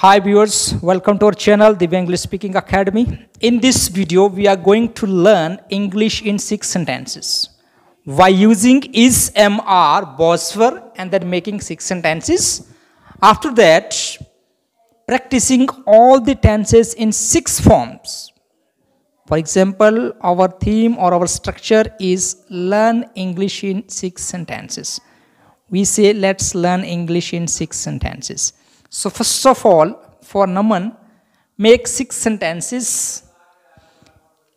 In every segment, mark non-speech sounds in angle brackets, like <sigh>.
Hi viewers, welcome to our channel, the English Speaking Academy. In this video, we are going to learn English in six sentences by using is, am, are, was, were, and then making six sentences. After that, practicing all the tenses in six forms. For example, our theme or our structure is learn English in six sentences. We say let's learn English in six sentences. So first of all, for Naman, make six sentences.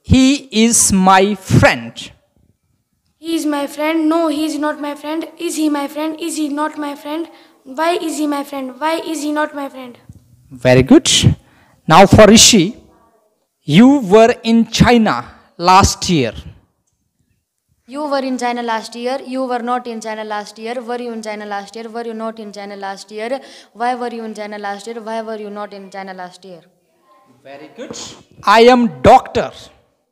He is my friend. He is my friend. No, he is not my friend. Is he my friend? Is he not my friend? Why is he my friend? Why is he not my friend? Very good. Now for Rishi, you were in China last year. You were in China last year. You were not in China last year. Were you in China last year? Were you not in China last year? Why were you in China last year? Why were you not in China last year? Very good. I am doctor.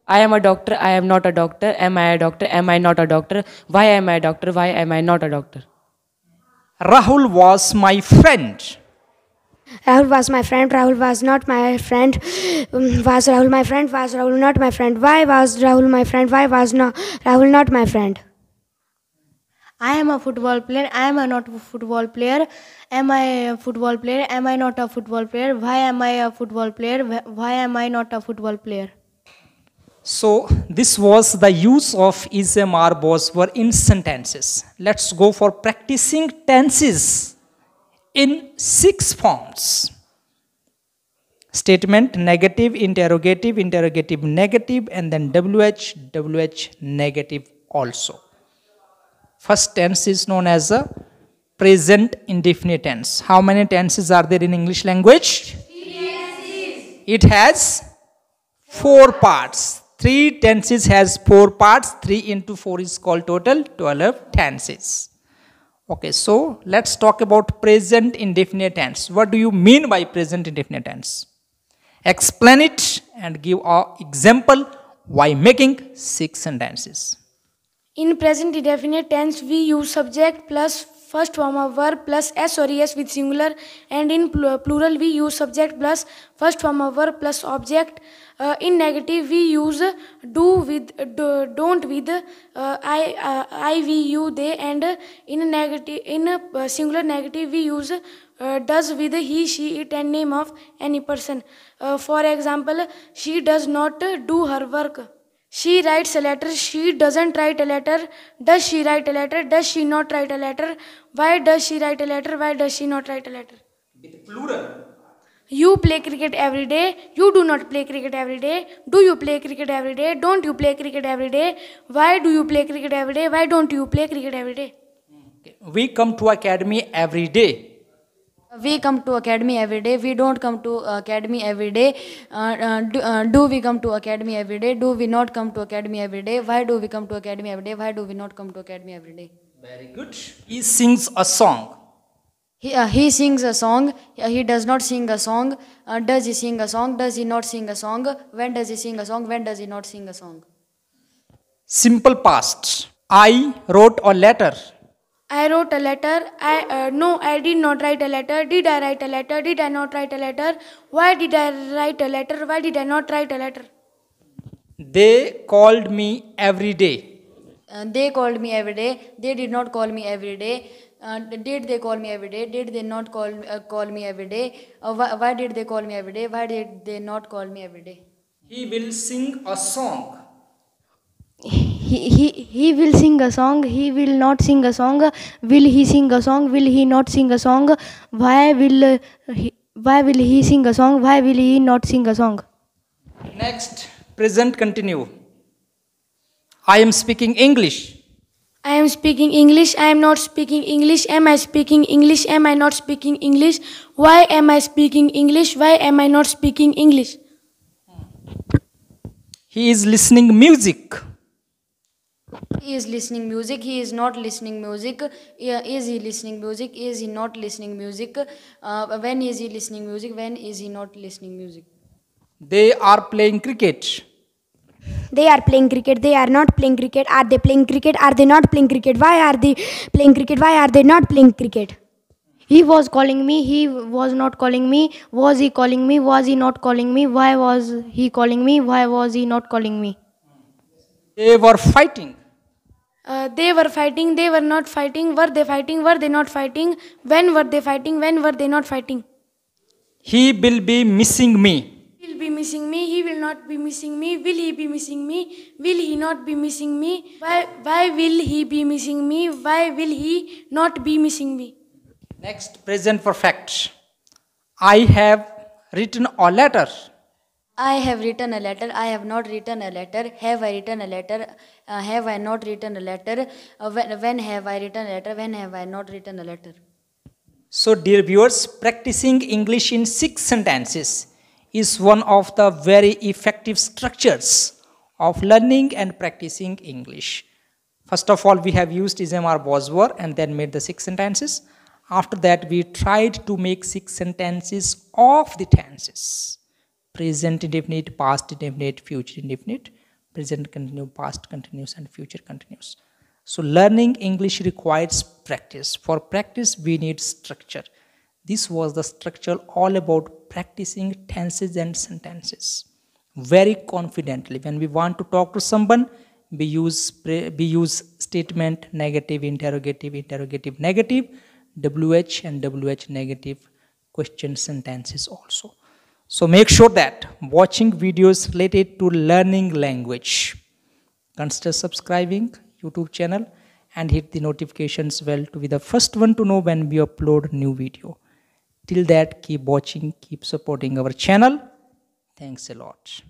I am a doctor. I am not a doctor. Am I a doctor? Am I not a doctor? Why am I a doctor? Why am I not a doctor? Rahul was my friend. Rahul was my friend. Rahul was not my friend. Um, was Rahul my friend? Was Rahul not my friend? Why was Rahul my friend? Why was no, Rahul not my friend? I am a football player. I am a not a football player. Am I a football player? Am I not a football player? Why am I a football player? Why am I not a football player? So this was the use of is, am, are, was, were in sentences. Let's go for practicing tenses in six forms. Statement negative, interrogative, interrogative negative, and then WH, WH negative also. First tense is known as a present indefinite tense. How many tenses are there in English language? It has four parts. Three tenses has four parts. Three into four is called total 12 tenses. Okay, so let's talk about present indefinite tense. What do you mean by present indefinite tense? Explain it and give a example by making six sentences. In present indefinite tense, we use subject plus first form of verb plus s or es with singular, and in pl- plural we use subject plus first form of verb plus object. Uh, in negative, we use do with do, don't with uh, I, uh, I, we, you, they, and in negative in uh, singular negative we use uh, does with he, she, it, and name of any person. Uh, for example, she does not do her work. She writes a letter. She doesn't write a letter. Does she write a letter? Does she not write a letter? Why does she write a letter? Why does she not write a letter? With plural. You play cricket every day. You do not play cricket every day. Do you play cricket every day? Don't you play cricket every day? Why do you play cricket every day? Why don't you play cricket every day? We come to academy every day. We come to academy every day. We don't come to academy every day. Uh, uh, do, uh, do we come to academy every day? Do we not come to academy every day? Why do we come to academy every day? Why do we not come to academy every day? Very good. He sings a song. He, uh, he sings a song. Uh, He does not sing a song. Uh, does he sing a song? Does he not sing a song? When does he sing a song? When does he not sing a song? Simple past. I wrote a letter. I wrote a letter. I uh, no, I did not write a letter. Did I write a letter? Did I not write a letter? Why did I write a letter? Why did I not write a letter? They called me every day. Uh, they called me every day. They did not call me every day. Uh, did they call me every day? Did they not call uh, call me every day? Uh, why, why did they call me every day? Why did they not call me every day? He will sing a song. <laughs> He, he, he will sing a song. He will not sing a song. Will he sing a song? Will he not sing a song? Why will uh, he, why will he sing a song? Why will he not sing a song? Next, present continue. I am speaking English. I am speaking English. I am not speaking English. Am I speaking English? Am I not speaking English? Why am I speaking English? Why am I not speaking English? He is listening music. He is listening music. He is not listening music. Is he listening music? Is he not listening music? Uh, when is he listening music? When is he not listening music? They are playing cricket. They are playing cricket. They are not playing cricket. Are they playing cricket? Are they not playing cricket? Why are they playing cricket? Why are they not playing cricket? He was calling me. He was not calling me. Was he calling me? Was he not calling me? Why was he calling me? Why was he not calling me? They were fighting. Uh, they were fighting, they were not fighting. Were they fighting? Were they not fighting? When were they fighting? When were they not fighting? He will be missing me. He will be missing me. He will not be missing me. Will he be missing me? Will he not be missing me? Why, why will he be missing me? Why will he not be missing me? Next, present perfect. I have written a letter. I have written a letter. I have not written a letter. Have I written a letter? Uh, have I not written a letter? Uh, when, when have I written a letter? When have I not written a letter? So, dear viewers, practicing English in six sentences is one of the very effective structures of learning and practicing English. First of all, we have used SMR Bosworth and then made the six sentences. After that, we tried to make six sentences of the tenses present indefinite, past indefinite, future indefinite, present continuous, past continuous, and future continuous. So, learning English requires practice. For practice, we need structure. This was the structure all about practicing tenses and sentences very confidently. When we want to talk to someone, we use, we use statement, negative, interrogative, interrogative, negative, WH and WH negative question sentences also. So make sure that watching videos related to learning language, consider subscribing YouTube channel and hit the notifications bell to be the first one to know when we upload new video. Till that, keep watching, keep supporting our channel. Thanks a lot.